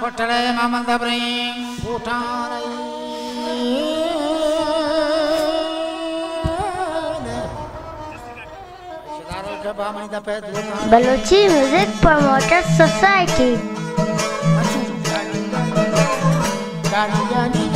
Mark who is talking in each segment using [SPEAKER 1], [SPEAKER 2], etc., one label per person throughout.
[SPEAKER 1] पटड़े ममंद Bhutan
[SPEAKER 2] Balochi music promoter society
[SPEAKER 1] Carolina.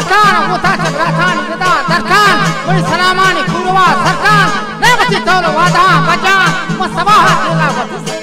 [SPEAKER 1] सरकार मुता चक्रा खान गदा सरकार, बड़ी सलामानी कुरवा सरकार नेमती तौल वादा बजान म सबाह केला वत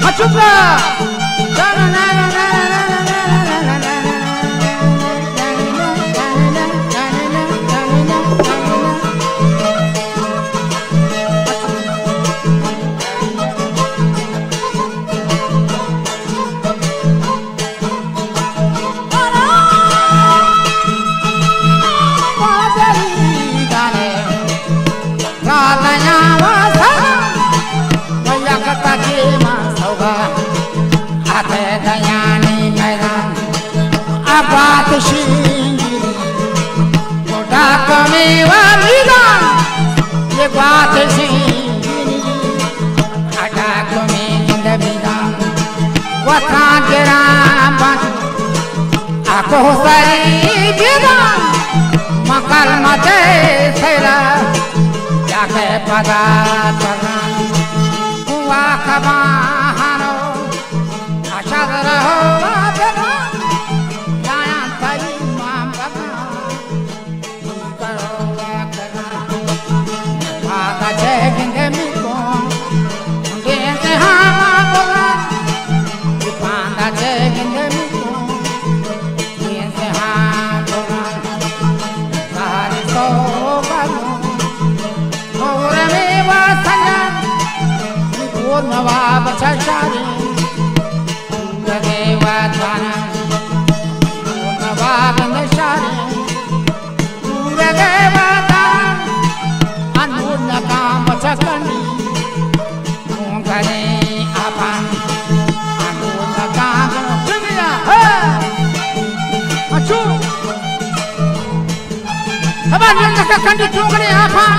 [SPEAKER 1] 가족아 gostaria de dar uma calma já que é para não acabar. Babachari, Deva Dwana, Babachari, Deva Dwana, Anuna Kamachakani, Mungane Apan, Anuna Kamachakani, Achu, Abanuna Kakandi Tungane Apan,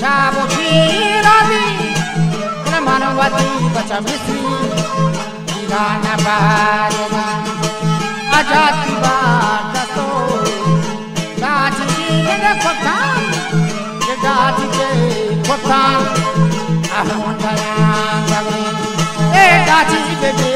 [SPEAKER 1] Chabo chiradi Manawati baca misri gana parena ajati bata to gaati ke ne khota ye gaati ke khota ahon daya gaati ke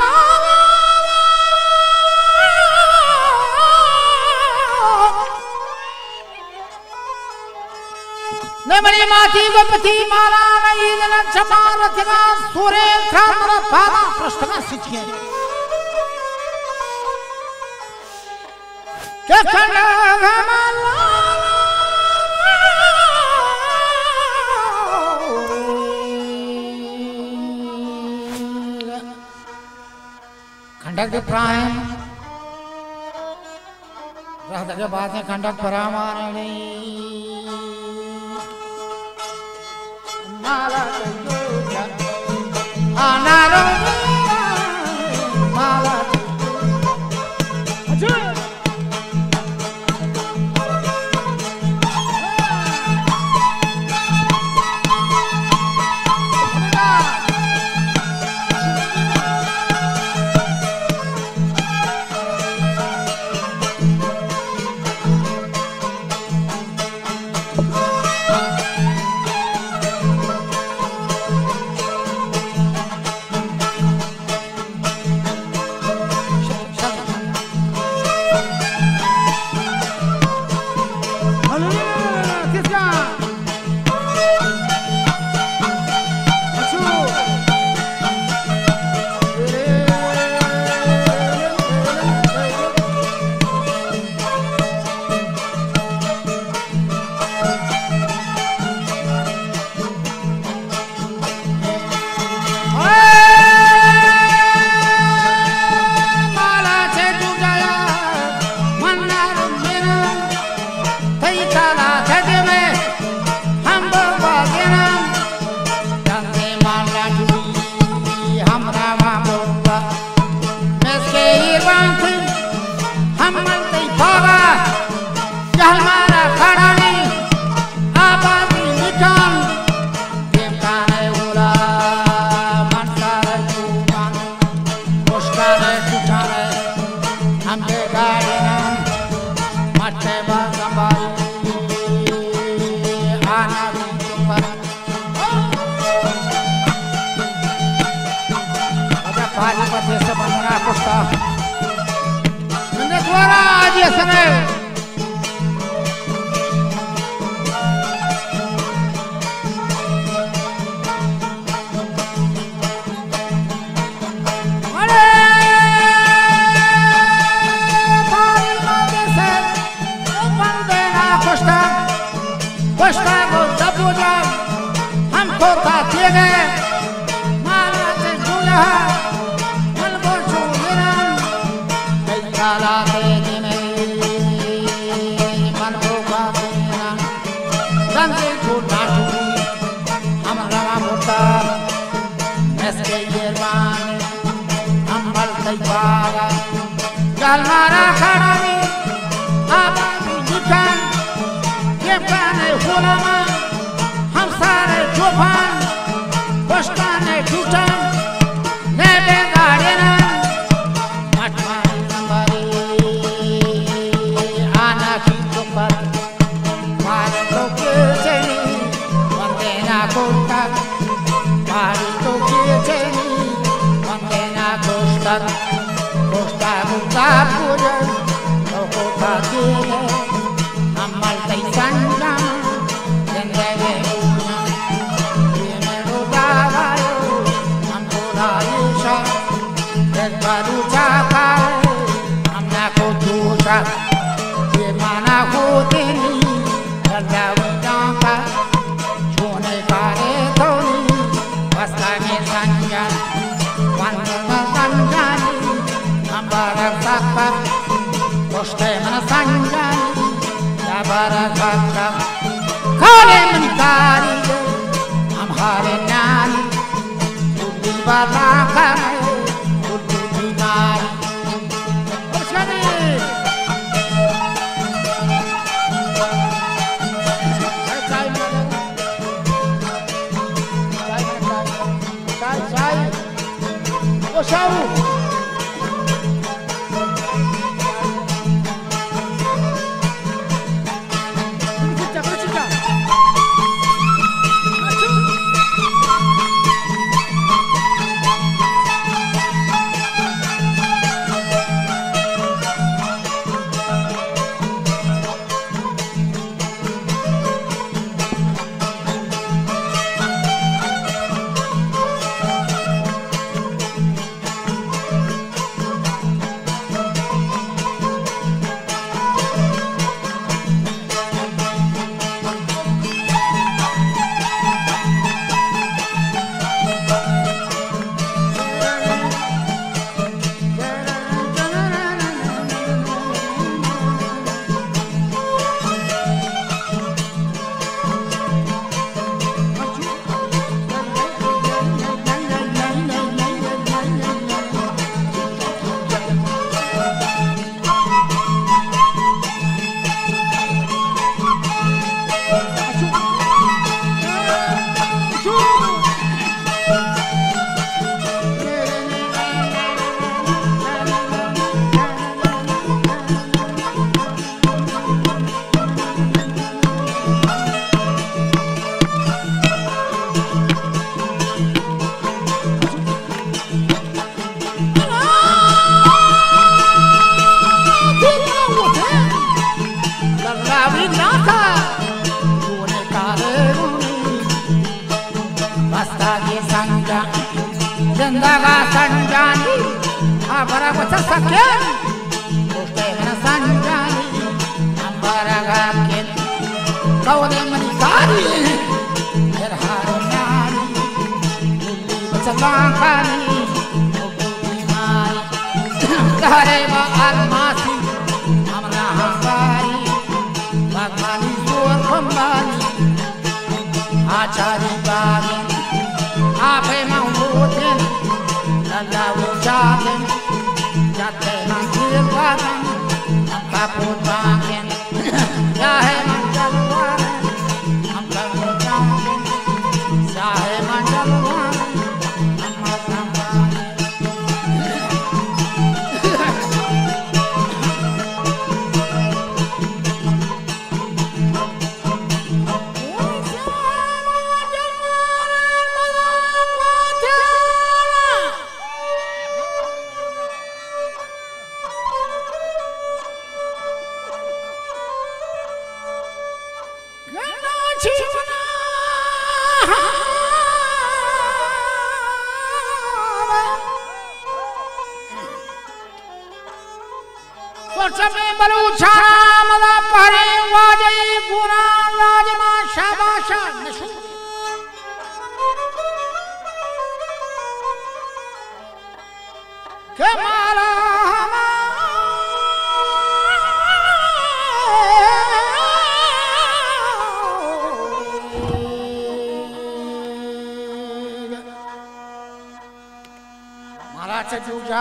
[SPEAKER 1] नमनी माती गोपति माला नई जन चमार थिना सूरे खामर पादा पृष्ठ में सिचिए। क्या खंड खंडक के प्राण रहता के बाद में खंडक परामारणी। माला अनारो Hallelujah. आज ये समय अरे पानिपति से बंदना पुष्टा को दबुजा हमको ताते गए माला से झूला मन को छूना काला तेज चल सारे खड़ा में आबा दुकान ये पाने फुलामा Ô, Jaú! Abara baca sakyan, koste mana sanjani, ambara gakin, kau de manikari, terharunyani, lili baca langkani, kokuti mari, kare ma almasi, amra hambari, bagmani suar kembali, acari bagin, apa mau buatin, talking, got them on talking, I'm talking, yeah.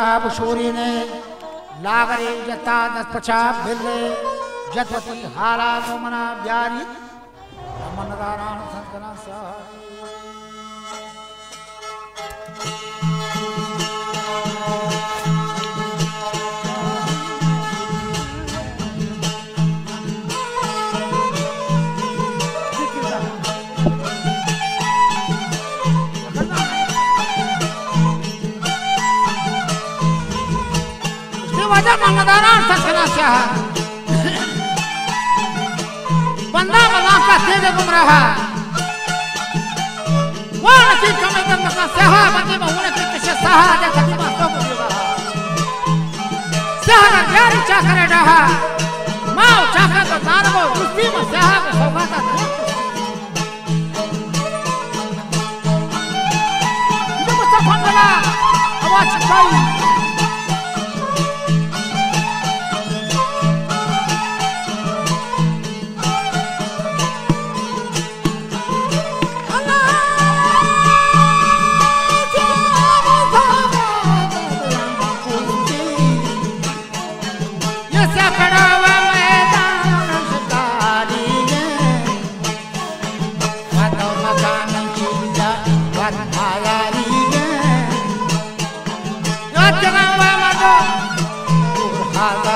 [SPEAKER 1] महाराज सूरी ने लागरे जता दस पचाप भिले जतवती हारा गोमना ब्यारी मन दाराण संतना सा वजह मंगदारा ससना से बंदा बना का तेज गुमराह वो नकी कमे तक का सहा बंदे में होने की किसे सहा दे सकी मा तो को दिवा सहा का प्यार चा करे रहा माँ चाका तो दान वो कुश्ती में सहा को सौगाता दे ये मुस्तफ़ा बना आवाज़ चिपकाई a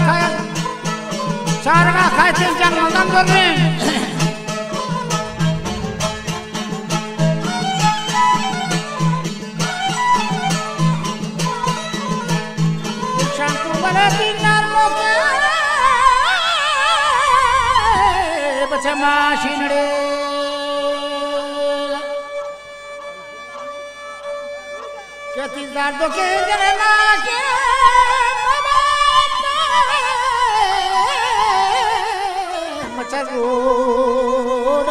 [SPEAKER 1] ज़िंदगी खाया चारगा खाए तीन चार मदन कर रहे Shantu bala dinar moke bacha mashinade Kati zardo ke jare na ke સરૂર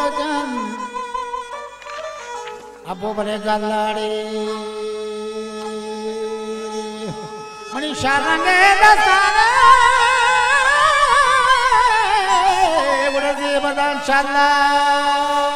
[SPEAKER 1] આબો ભલે ગાલાડે. મણી શરણે દસાને ઉડે બદાન શાલા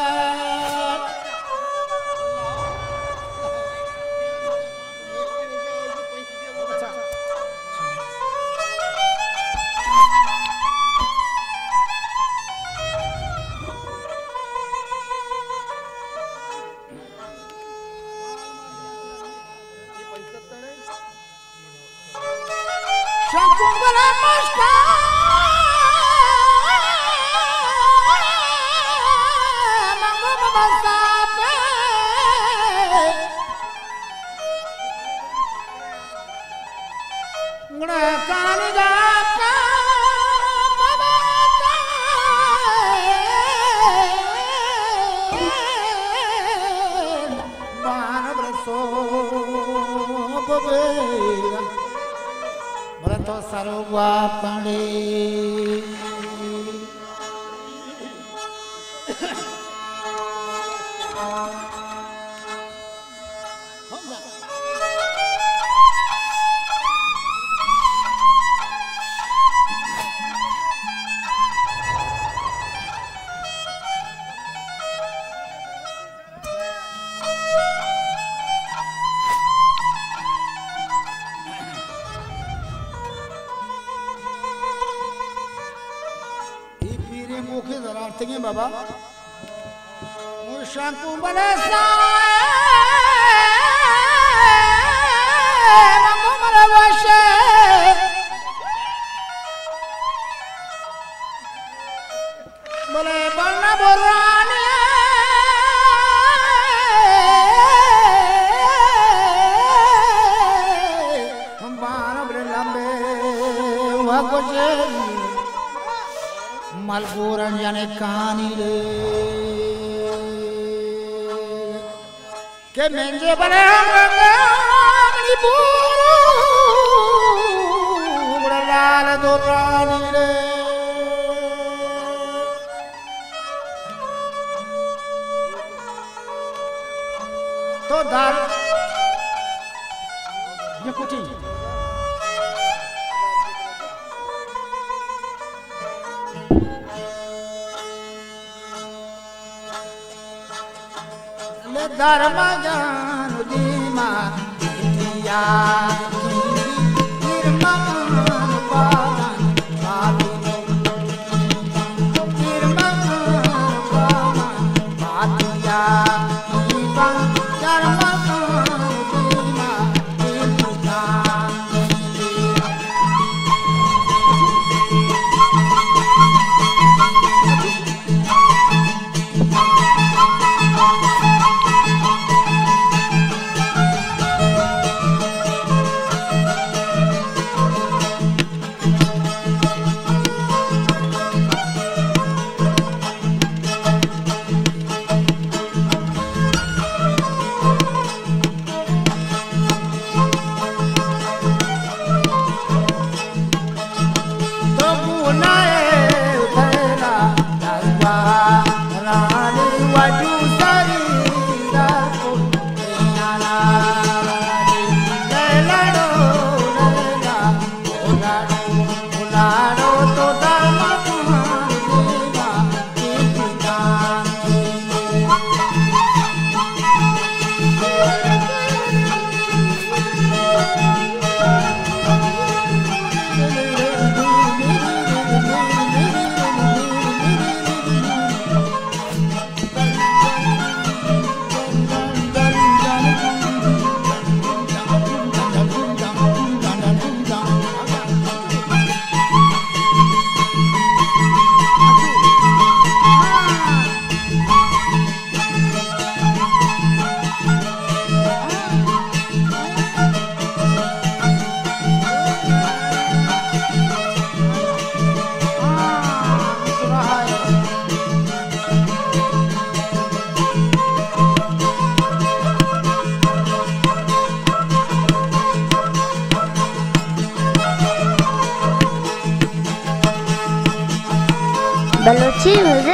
[SPEAKER 1] ભરતો સરોવા પડે বাবা? শঙ্কু বলে বর্ণ বর্ণ मलपूरन जाने कहानी रे के मेंजे बने रंगामणि पूर लाल दुरानी रे तो दार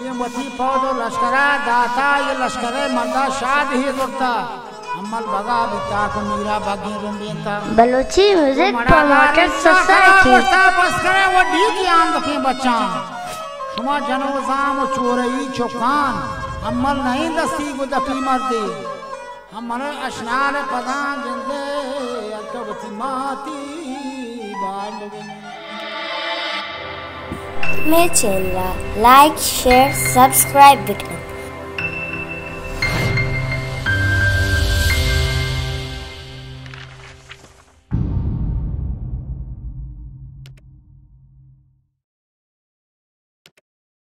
[SPEAKER 1] गुस्ता मती पौधो लश्करा दाता ये लश्करे मर्दा शाद ही दुर्ता। अम्मल बगा बिता को मीरा बागी रुंबियंता
[SPEAKER 2] बलूची म्यूज़िक प्रमोटर सोसाइटी
[SPEAKER 1] बस करे वो डी की आम दफे बच्चा। शुमा जनो जाम चोरई चौकान। अम्मल नहीं दस्ती को दफी मर्दी हमारे अशनार पदान जिंदे अकबती माती बांधवे।
[SPEAKER 2] मेरे channel like share subscribe button